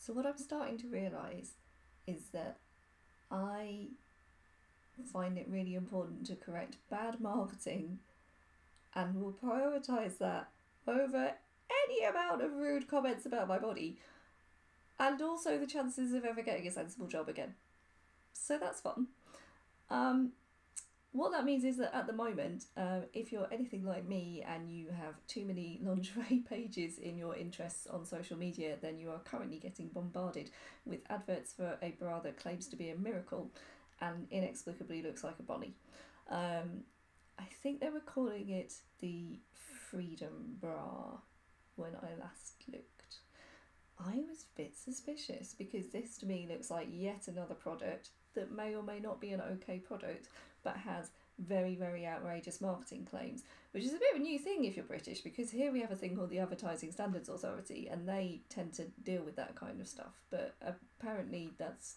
So, what I'm starting to realise is that I find it really important to correct bad marketing and will prioritise that over any amount of rude comments about my body and also the chances of ever getting a sensible job again. So that's fun. Um, what that means is that at the moment, uh, if you're anything like me and you have too many lingerie pages in your interests on social media, then you are currently getting bombarded with adverts for a bra that claims to be a miracle and inexplicably looks like a bunny. Um, I think they were calling it the Freedom Bra when I last looked. I was a bit suspicious because this to me looks like yet another product that may or may not be an okay product but has very, very outrageous marketing claims, which is a bit of a new thing if you're British because here we have a thing called the Advertising Standards Authority and they tend to deal with that kind of stuff, but apparently that's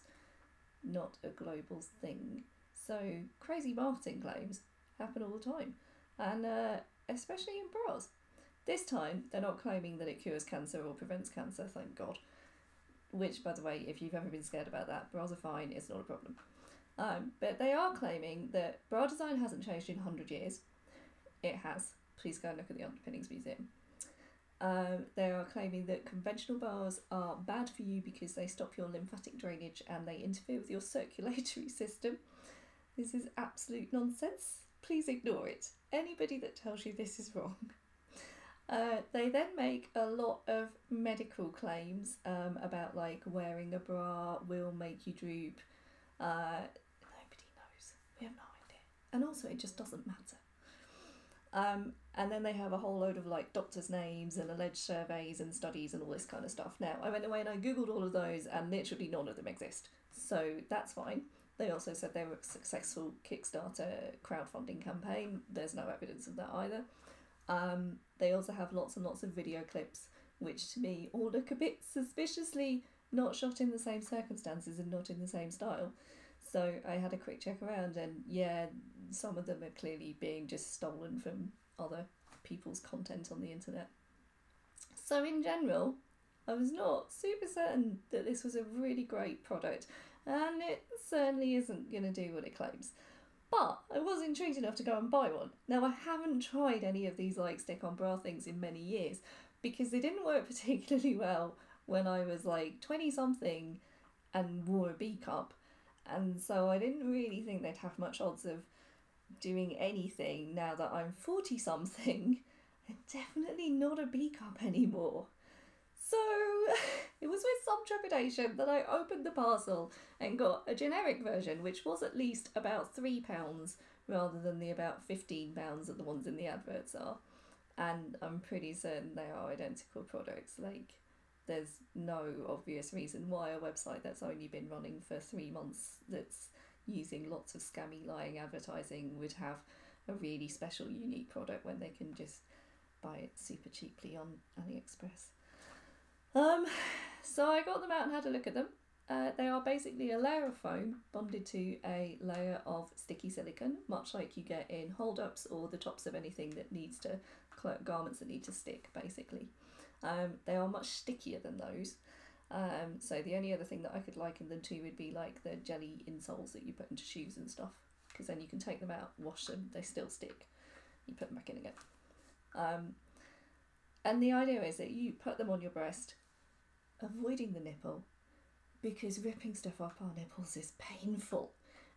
not a global thing. So crazy marketing claims happen all the time, and uh, especially in bras. This time, they're not claiming that it cures cancer or prevents cancer, thank God. Which, by the way, if you've ever been scared about that, bras are fine, it's not a problem. Um, but they are claiming that bra design hasn't changed in 100 years. It has. Please go and look at the Underpinnings Museum. Um, they are claiming that conventional bars are bad for you because they stop your lymphatic drainage and they interfere with your circulatory system. This is absolute nonsense. Please ignore it. Anybody that tells you this is wrong. Uh, they then make a lot of medical claims um, about like wearing a bra will make you droop. Uh. Have no idea. And also, it just doesn't matter. Um, and then they have a whole load of like doctors' names and alleged surveys and studies and all this kind of stuff. Now, I went away and I googled all of those, and literally none of them exist. So that's fine. They also said they were a successful Kickstarter crowdfunding campaign. There's no evidence of that either. Um, they also have lots and lots of video clips, which to me all look a bit suspiciously not shot in the same circumstances and not in the same style. So I had a quick check around, and yeah, some of them are clearly being just stolen from other people's content on the internet. So, in general, I was not super certain that this was a really great product, and it certainly isn't going to do what it claims. But I was intrigued enough to go and buy one. Now, I haven't tried any of these like stick on bra things in many years because they didn't work particularly well when I was like 20 something and wore a B cup and so I didn't really think they'd have much odds of doing anything now that I'm 40 something and definitely not a B cup anymore. So it was with some trepidation that I opened the parcel and got a generic version, which was at least about £3 rather than the about £15 that the ones in the adverts are. And I'm pretty certain they are identical products. Like, there's no obvious reason why a website that's only been running for three months that's using lots of scammy lying advertising would have a really special unique product when they can just buy it super cheaply on AliExpress. Um, so I got them out and had a look at them. Uh, they are basically a layer of foam bonded to a layer of sticky silicone, much like you get in hold ups or the tops of anything that needs to, garments that need to stick, basically. Um, they are much stickier than those. Um, so the only other thing that I could liken them to would be like the jelly insoles that you put into shoes and stuff, because then you can take them out, wash them, they still stick. You put them back in again. Um, and the idea is that you put them on your breast, avoiding the nipple, because ripping stuff up our nipples is painful.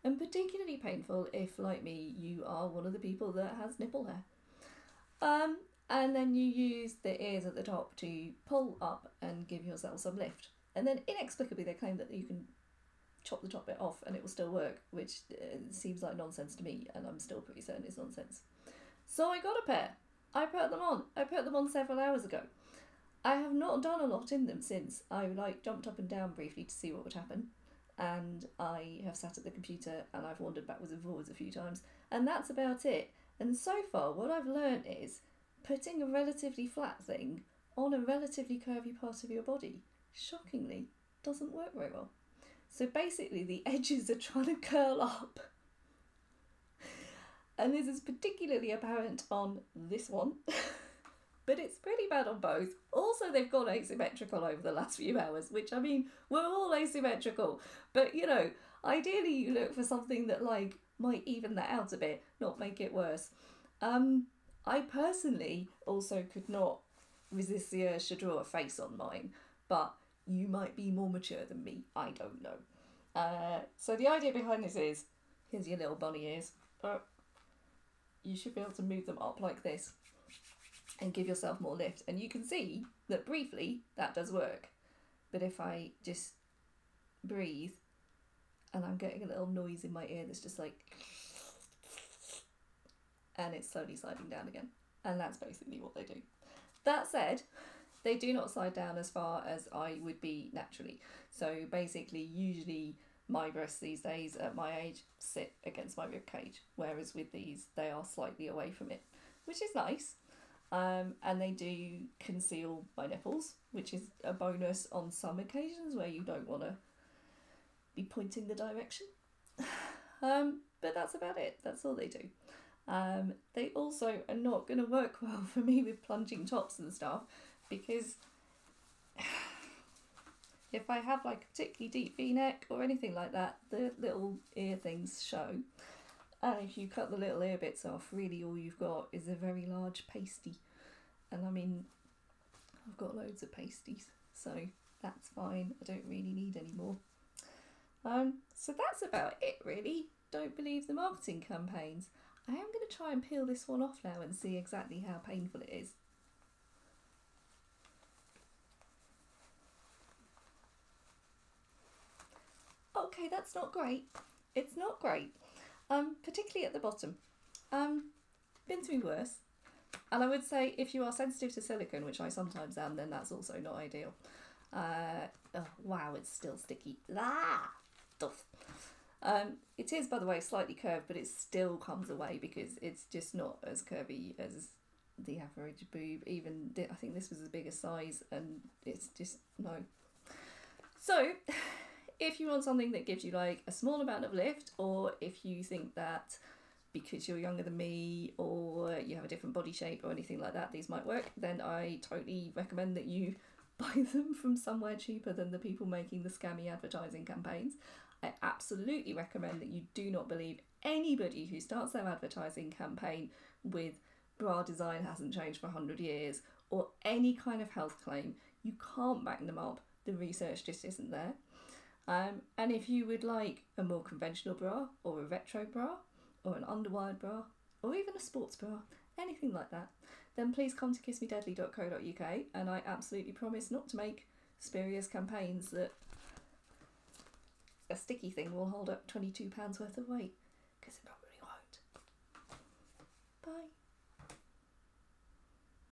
And particularly painful if, like me, you are one of the people that has nipple hair. Um, and then you use the ears at the top to pull up and give yourself some lift. And then inexplicably they claim that you can chop the top bit off and it will still work, which uh, seems like nonsense to me, and I'm still pretty certain it's nonsense. So I got a pair. I put them on. I put them on several hours ago. I have not done a lot in them since. I like jumped up and down briefly to see what would happen, and I have sat at the computer and I've wandered backwards and forwards a few times, and that's about it. And so far, what I've learned is putting a relatively flat thing on a relatively curvy part of your body, shockingly, doesn't work very well. So basically, the edges are trying to curl up. And this is particularly apparent on this one. but it's pretty bad on both. Also, they've gone asymmetrical over the last few hours, which I mean, we're all asymmetrical, but you know, ideally you look for something that like might even that out a bit, not make it worse. Um, I personally also could not resist the urge to draw a face on mine, but you might be more mature than me. I don't know. Uh, so the idea behind this is here's your little bunny ears. Uh, you should be able to move them up like this and give yourself more lift. And you can see that briefly that does work. But if I just breathe and I'm getting a little noise in my ear that's just like and it's slowly sliding down again. And that's basically what they do. That said, they do not slide down as far as I would be naturally. So basically, usually my breasts these days at my age sit against my rib cage, whereas with these they are slightly away from it, which is nice. Um, and they do conceal my nipples, which is a bonus on some occasions where you don't want to be pointing the direction. um, but that's about it. That's all they do. Um, they also are not going to work well for me with plunging tops and stuff because if I have like a particularly deep v-neck or anything like that, the little ear things show. And if you cut the little ear bits off, really all you've got is a very large pasty. And I mean, I've got loads of pasties, so that's fine. I don't really need any more. Um, so that's about it really. Don't believe the marketing campaigns. I am going to try and peel this one off now and see exactly how painful it is. Okay, that's not great. It's not great, um, particularly at the bottom. Um, been through worse. And I would say if you are sensitive to silicone, which I sometimes am, then that's also not ideal. Uh, oh, wow, it's still sticky. Ah, stuff. Um, it is, by the way, slightly curved, but it still comes away because it's just not as curvy as the average boob. Even I think this was the biggest size, and it's just no. So, if you want something that gives you like a small amount of lift, or if you think that because you're younger than me or you have a different body shape or anything like that, these might work, then I totally recommend that you buy them from somewhere cheaper than the people making the scammy advertising campaigns. I absolutely recommend that you do not believe anybody who starts their advertising campaign with bra design hasn't changed for 100 years or any kind of health claim. You can't back them up. The research just isn't there. Um, and if you would like a more conventional bra or a retro bra or an underwired bra or even a sports bra, anything like that, then please come to kissmedeadly.co.uk and I absolutely promise not to make spurious campaigns that a sticky thing will hold up £22 worth of weight because it probably won't. Bye.